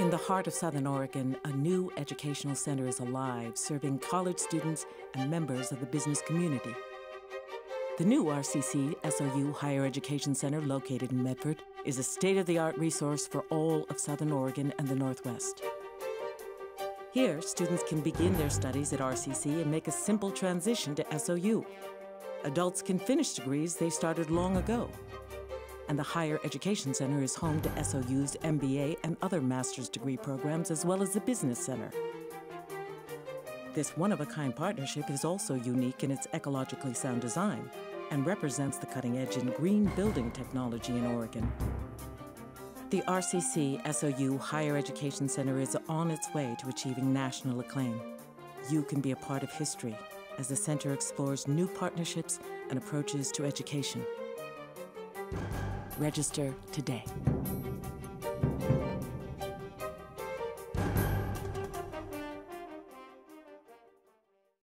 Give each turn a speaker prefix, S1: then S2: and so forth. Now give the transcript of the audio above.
S1: In the heart of Southern Oregon, a new educational center is alive, serving college students and members of the business community. The new RCC SOU Higher Education Center, located in Medford, is a state of the art resource for all of Southern Oregon and the Northwest. Here, students can begin their studies at RCC and make a simple transition to SOU. Adults can finish degrees they started long ago and the Higher Education Center is home to SOU's MBA and other master's degree programs, as well as the Business Center. This one of a kind partnership is also unique in its ecologically sound design and represents the cutting edge in green building technology in Oregon. The RCC SOU Higher Education Center is on its way to achieving national acclaim. You can be a part of history as the center explores new partnerships and approaches to education. Register today.